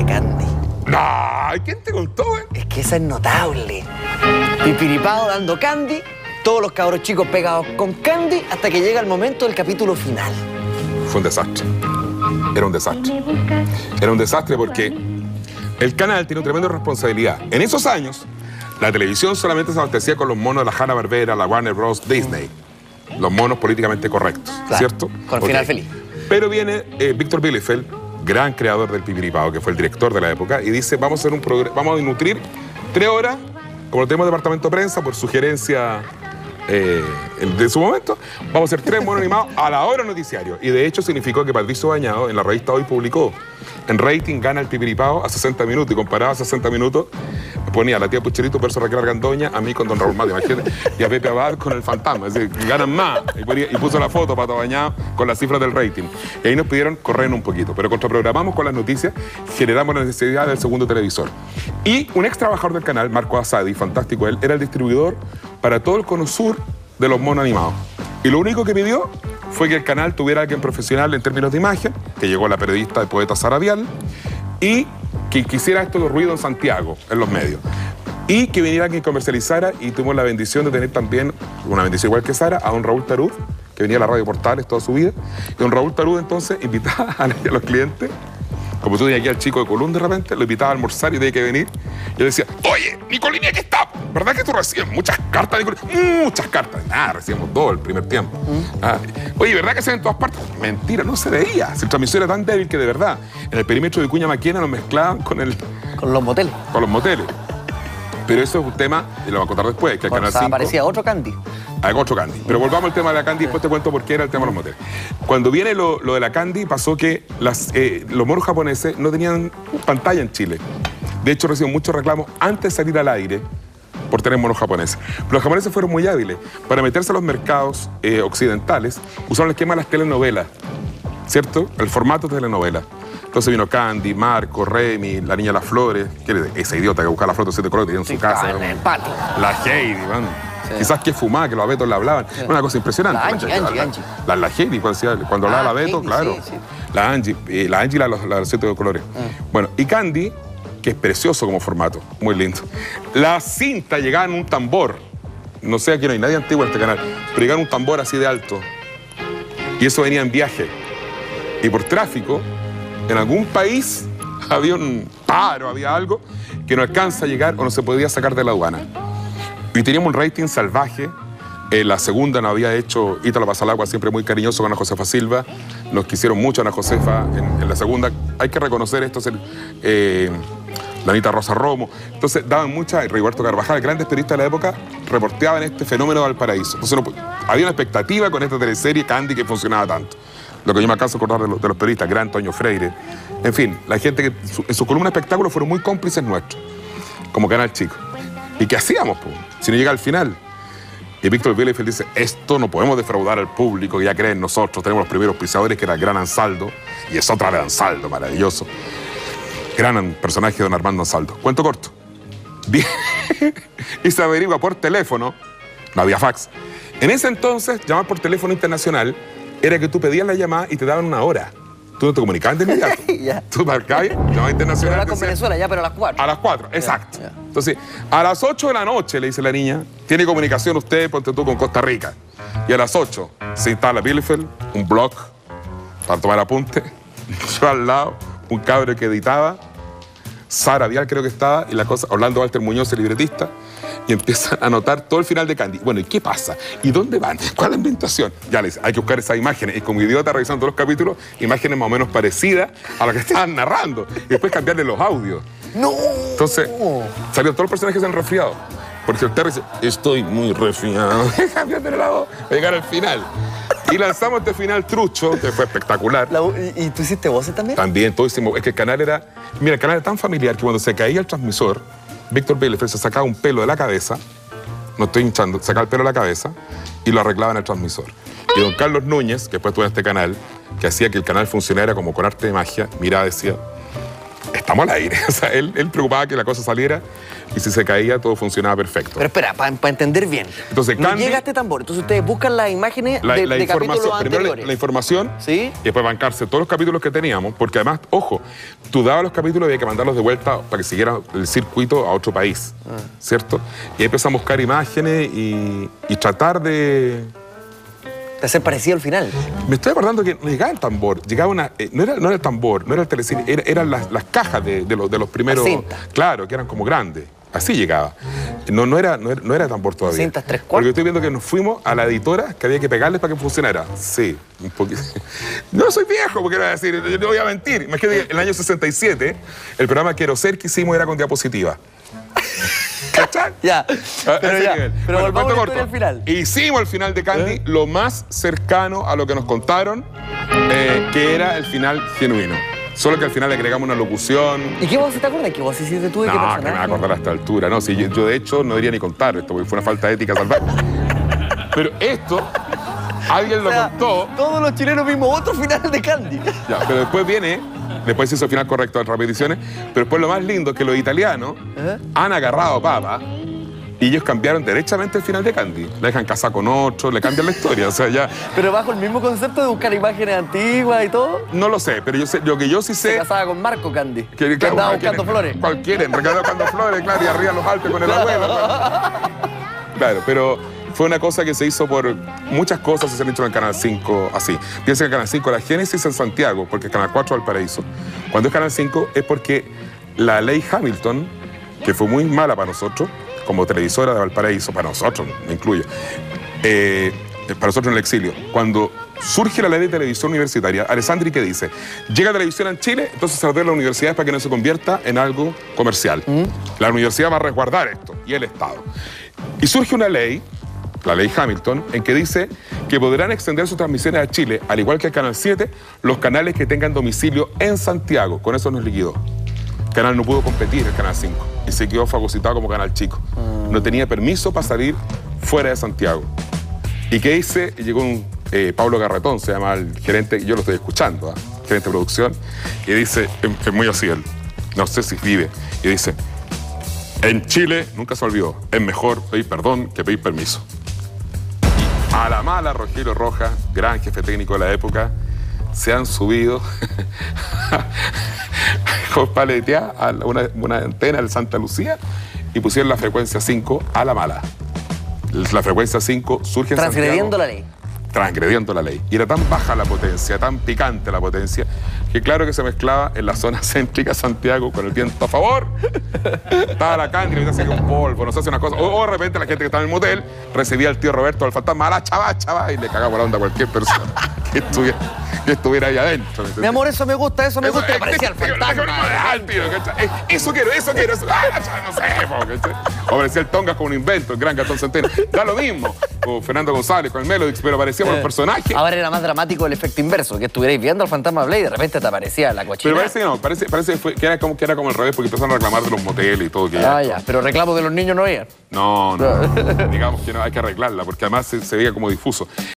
de Candy. No, ¿quién te contó, eh? Es que esa es notable. Pipiripao dando Candy, todos los cabros chicos pegados con Candy hasta que llega el momento del capítulo final. Fue un desastre. Era un desastre. Era un desastre porque el canal tiene una tremenda responsabilidad. En esos años, la televisión solamente se abastecía con los monos de la Hanna-Barbera, la Warner Bros., Disney. Los monos políticamente correctos, Claro, ¿cierto? con final Ok. feliz. Pero viene eh, Víctor Bielefeld, gran creador del Pipiripao, que fue el director de la época, y dice, vamos a hacer un vamos a nutrir tres horas, como tenemos departamento de prensa, por sugerencia eh, de su momento, vamos a hacer tres monos animados a la hora noticiario. Y de hecho significó que Patricio Bañado en la revista Hoy publicó, en rating gana el Pipiripao a 60 minutos, y comparaba a 60 minutos, ponía a la tía Pucherito, verso Raquel Argandoña, a mí con Don Raúl Mate, imagínate, y a Pepe Abad con el fantasma, es decir, ganan más. Y, puso la foto Pato Bañado con las cifras del rating. Y ahí nos pidieron correr un poquito, pero contraprogramamos con las noticias, generamos la necesidad del segundo televisor. Y un ex trabajador del canal, Marco Asadi, fantástico él, era el distribuidor para todo el cono sur de los monos animados. Y lo único que pidió fue que el canal tuviera alguien profesional en términos de imagen, que llegó la periodista y poeta Sara Vial, y que quisiera esto de ruido en Santiago, en los medios. Y que viniera que comercializara y tuvimos la bendición de tener también, una bendición igual que Sara, a don Raúl Tarud, que venía a la radio Portales toda su vida. Y don Raúl Tarud entonces invitaba a los clientes, como tú tenías aquí al chico de Colón de repente, lo invitaba a almorzar y tenía que venir. Y yo decía, oye, Nicolini, aquí. ¿Verdad que tú recibes muchas cartas, Nicolini? Muchas cartas. Nada, recibimos dos el primer tiempo. Ah, Oye, ¿verdad que se ven en todas partes? Mentira, no se veía. Si el transmisor era tan débil que de verdad, en el perímetro de Cuña Maquena nos mezclaban con, el, Con los moteles. con los moteles. Pero eso es un tema, y lo voy a contar después, que el Bueno, Canal o sea, 5... aparecía otro Candy. Hay otro Candy. Pero volvamos al tema de la Candy después te cuento por qué era el tema de los moteles. Cuando viene lo, lo de la Candy, pasó que las, eh, los monos japoneses no tenían pantalla en Chile. De hecho, recibieron muchos reclamos antes de salir al aire por tener monos japoneses. Pero los japoneses fueron muy hábiles. Para meterse a los mercados eh, occidentales, usaron el esquema de las telenovelas, ¿cierto? El formato de telenovela. Entonces vino Candy, Marco, Remy, la niña Las Flores, que esa idiota que buscaba las flores de siete colores que tenía en su Sí, casa. en el patio. La Heidi, man. Quizás que fumaba, que los abetos le hablaban. Una cosa impresionante. La Angie. Angie, la, Angie. La, la Heidi, cuando, cuando hablaba Ah, la Beto, Heidi, claro. sí, sí. La Angie, eh, la Angie, la, los siete colores. Bueno, y Candy, que es precioso como formato, muy lindo. La cinta llegaba en un tambor. No sé, aquí no hay nadie antiguo en este canal, pero llegaba en un tambor así de alto. Y eso venía en viaje. Y por tráfico, en algún país había un paro, había algo que no alcanza a llegar o no se podía sacar de la aduana. Y teníamos un rating salvaje. En la segunda nos había hecho Ítalo Pasalagua, siempre muy cariñoso con Ana Josefa Silva. Nos quisieron mucho Ana Josefa en, la segunda. Hay que reconocer esto, eh, la Anita Rosa Romo. Entonces daban mucha, y Rigoberto Carvajal, grandes periodistas de la época, reporteaban este fenómeno de Valparaíso. Entonces había una expectativa con esta teleserie Candy que funcionaba tanto. Lo que yo me alcanzo a acordar de los, de los periodistas, Gran Toño Freire. En fin, la gente que en su columna de espectáculos fueron muy cómplices nuestros, como canal chico. ¿Y qué hacíamos? Si no llega al final. Y Víctor Bielefeld dice, esto no podemos defraudar al público que ya cree en nosotros. Tenemos los primeros pisadores que era el gran Ansaldo, y es otra vez Ansaldo, maravilloso. Gran personaje don Armando Ansaldo. Cuento corto. Y se averigua por teléfono, no había fax. En ese entonces, llamar por teléfono internacional era que tú pedías la llamada y te daban una hora. Tú no te comunicabas de inmediato. Ya. Tú marcabas, llamada Pero internacional. era con Venezuela ya, pero a las cuatro. a las 4, exacto. ya. Entonces, a las 8 de la noche, le dice la niña, tiene comunicación usted, ponte tú con Costa Rica. Y a las 8 se instala Bielefeld, un blog para tomar apunte. Yo al lado, un cabro que editaba, Sara Vial creo que estaba, y la cosa, Orlando Walter Muñoz, el libretista, y empiezan a anotar todo el final de Candy. Bueno, ¿y qué pasa? ¿Y dónde van? ¿Cuál es la inventación? Ya les hay que buscar esas imágenes. Y como idiota revisando todos los capítulos, imágenes más o menos parecidas a las que estaban narrando. Y después cambiarle los audios. ¡No! Entonces, salieron todos los personajes que se han resfriado. Porque el Terry dice, estoy muy resfriado. Cambiando el lado para llegar al final. Y lanzamos este final trucho, que fue espectacular. La- ¿Y, y tú hiciste voces también? También, todo hicimos. Es que el canal era. Mira, el canal era tan familiar que cuando se caía el transmisor, Víctor Bielefeld se sacaba un pelo de la cabeza, no estoy hinchando, sacaba el pelo de la cabeza y lo arreglaba en el transmisor. Y don Carlos Núñez, que después estuvo en este canal, que hacía que el canal funcionara como con arte de magia, miraba y decía: estamos al aire. O sea, él, él preocupaba que la cosa saliera y si se caía todo funcionaba perfecto. Pero espera, para entender bien. Entonces, no Candy- llega este tambor. Entonces ustedes buscan las imágenes la, de, la de capítulos información, primero la, información ¿Sí? y después bancarse todos los capítulos que teníamos, porque además, ojo, tú dabas los capítulos y había que mandarlos de vuelta para que siguiera el circuito a otro país, Ah. ¿cierto? Y ahí empezamos a buscar imágenes y, y tratar de... De ser parecido al final. Me estoy acordando que no llegaba el tambor, llegaba una... eh, no, era, no era el tambor, no era el telecine, era- eran las, las cajas de, de los, de los primeros... Claro, que eran como grandes. Así llegaba. No, no, era, no, era, no era tambor todavía. Cintas tres cuartos. Porque estoy viendo que nos fuimos a la editora que había que pegarles para que funcionara. Sí, un poquito. No soy viejo, porque era decir, yo no voy a mentir. Imagínate que en el año 67, el programa Quiero Ser que hicimos era con diapositiva. ¿Cachai? Ya. Pero ya. nivel. Pero Bueno, volvamos historia al final. Hicimos el final de Candy ¿Eh? lo más cercano a lo que nos contaron, eh, que era el final genuino. Solo que al final le agregamos una locución. ¿Y qué voz te acuerdas? ¿Qué voz hiciste tú? ¿De qué No, que me personaje? va a acordar a esta altura. No, si yo, yo, de hecho no debería ni contar esto, porque fue una falta de ética salvaje. Pero esto, alguien O lo sea, contó. Todos los chilenos vimos otro final de Candy. Ya, pero después viene, después se hizo el final correcto de repeticiones, pero después lo más lindo es que los italianos han agarrado papa y ellos cambiaron derechamente el final de Candy. La dejan casar con otro, le cambian la historia. O sea, ya Pero bajo el mismo concepto de buscar imágenes antiguas y todo. no lo sé, pero yo sé, lo que yo sí Se sé. casaba con Marco Candy. Que, Que, claro, andaba buscando flores. Cualquiera, recordado cuando flores, claro, y arriba los Alpes con el abuelo. Claro. Claro, pero fue una cosa que se hizo por muchas cosas se han hecho en el Canal 5 así. Piensa que el Canal 5, la Génesis en Santiago, porque el Canal 4 Valparaíso. Cuando es Canal 5 es porque la ley Hamilton, que fue muy mala para nosotros, como televisora de Valparaíso, para nosotros, me incluyo, eh, para nosotros en el exilio, cuando surge la ley de televisión universitaria, Alessandri que dice, llega televisión en Chile, entonces se ordena a las universidades para que no se convierta en algo comercial. La universidad va a resguardar esto y el Estado. Y surge una ley, la ley Hamilton, en que dice que podrán extender sus transmisiones a Chile, al igual que el Canal 7, los canales que tengan domicilio en Santiago. Con eso nos liquidó. El canal no pudo competir, el Canal 5, y se quedó fagocitado como canal chico. No tenía permiso para salir fuera de Santiago. ¿Y qué hice? Llegó un eh, Pablo Garretón, se llama el gerente, yo lo estoy escuchando, ¿ah? gerente de producción, y dice, es, es muy así él, no sé si vive, y dice, en Chile, nunca se olvidó, es mejor pedir perdón que pedir permiso. A la mala, Rogelio Roja, gran jefe técnico de la época, se han subido con paletea a una, una antena del Santa Lucía y pusieron la frecuencia 5 a la mala. La frecuencia 5 surge en Transgrediendo Santiago la ley. transgrediendo la ley. Y era tan baja la potencia, tan picante la potencia, que claro que se mezclaba en la zona céntrica Santiago con el viento a favor. Estaba la cándida y se hacía un polvo, no se hace una cosa. O, de repente la gente que estaba en el motel recibía al tío Roberto del fantasma, a la chava, chava, y le cagaba la onda a cualquier persona que estuviera, que estuviera ahí adentro. ¿me Mi amor, eso me gusta, eso me eso, gusta. eh, Me parecía el fantasma. Eh, Eso quiero, eso quiero. Eso, ah, no sé. O parecía el Tonga como un invento, el gran Gastón Centeno. Da lo mismo. O Fernando González con el Melodix, pero parecía por el personaje. Ahora era más dramático el efecto inverso, que estuvierais viendo al fantasma Blade y de repente te aparecía la cochina. Pero parece que no, parece, parece que, era como, que era como al revés, porque empezaron a reclamar de los moteles y todo. Que Ah, ya, pero reclamos de los niños no había. No, no, digamos que no, hay que arreglarla, porque además se, se veía como difuso.